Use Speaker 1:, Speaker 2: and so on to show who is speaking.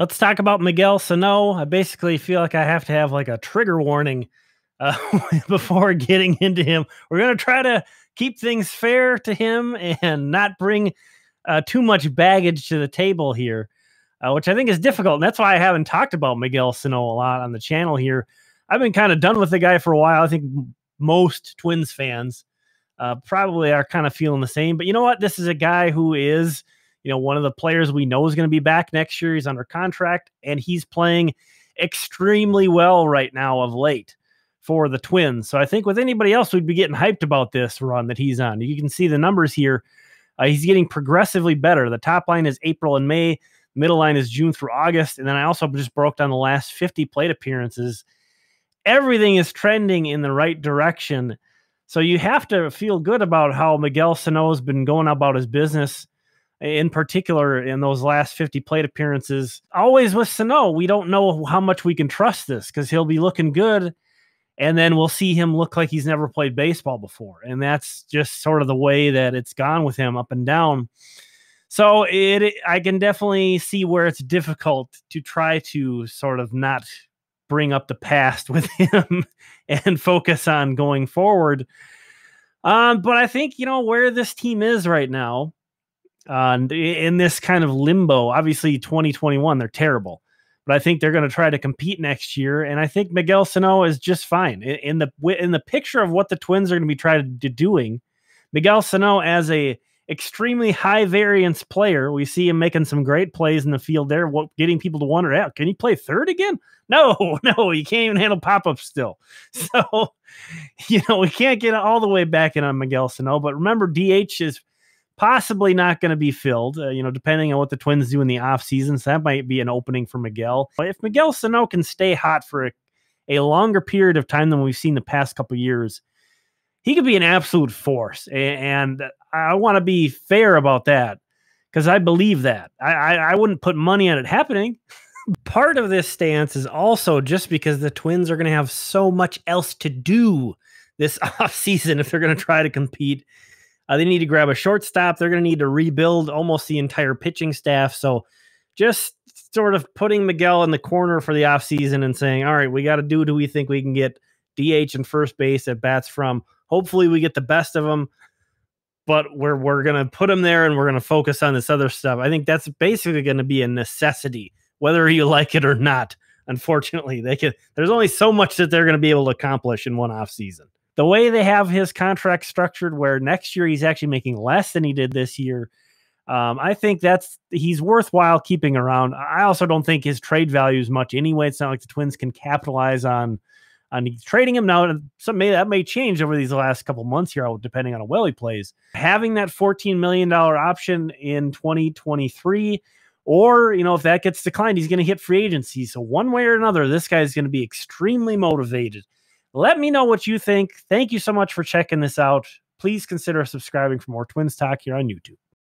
Speaker 1: Let's talk about Miguel Sano. I basically feel like I have to have like a trigger warning uh, before getting into him. We're going to try to keep things fair to him and not bring uh, too much baggage to the table here, uh, which I think is difficult. And that's why I haven't talked about Miguel Sano a lot on the channel here. I've been kind of done with the guy for a while. I think most Twins fans uh, probably are kind of feeling the same. But you know what? This is a guy who is, you know, one of the players we know is going to be back next year. He's under contract and he's playing extremely well right now of late for the Twins. So I think with anybody else, we'd be getting hyped about this run that he's on. You can see the numbers here. Uh, he's getting progressively better. The top line is April and May, middle line is June through August. And then I also just broke down the last 50 plate appearances. Everything is trending in the right direction. So you have to feel good about how Miguel Sano has been going about his business in particular in those last 50 plate appearances. Always with Sano, we don't know how much we can trust this because he'll be looking good and then we'll see him look like he's never played baseball before. And that's just sort of the way that it's gone with him up and down. So it, I can definitely see where it's difficult to try to sort of not bring up the past with him and focus on going forward. Um, but I think you know where this team is right now, uh, in this kind of limbo. Obviously, 2021 they're terrible but I think they're going to try to compete next year. And I think Miguel Sano is just fine in the in the picture of what the Twins are going to be trying to doing. Miguel Sano as a extremely high variance player. We see him making some great plays in the field there, what, getting people to wonder, out. can he play third again? No, no, he can't even handle pop ups still. So, you know, we can't get all the way back in on Miguel Sano. But remember, DH is possibly not going to be filled, uh, you know, depending on what the Twins do in the offseason. So that might be an opening for Miguel. But if Miguel Sano can stay hot for a, a longer period of time than we've seen the past couple years, he could be an absolute force. And I want to be fair about that because I believe that. I, I, I wouldn't put money on it happening. Part of this stance is also just because the Twins are going to have so much else to do this offseason if they're going to try to compete uh, they need to grab a shortstop. They're going to need to rebuild almost the entire pitching staff. So just sort of putting Miguel in the corner for the offseason and saying, all right, we got to do do we think we can get DH and first base at bats from. Hopefully we get the best of them, but we're, we're going to put them there and we're going to focus on this other stuff. I think that's basically going to be a necessity, whether you like it or not. Unfortunately, they can, there's only so much that they're going to be able to accomplish in one offseason the way they have his contract structured, where next year he's actually making less than he did this year, um, I think that's he's worthwhile keeping around. I also don't think his trade value is much anyway. It's not like the Twins can capitalize on on trading him now. Some may that may change over these last couple months here, depending on how well he plays. Having that fourteen million dollar option in twenty twenty three. Or, you know, if that gets declined, he's going to hit free agency. So, one way or another, this guy is going to be extremely motivated let me know what you think. Thank you so much for checking this out. Please consider subscribing for more Twins Talk here on YouTube.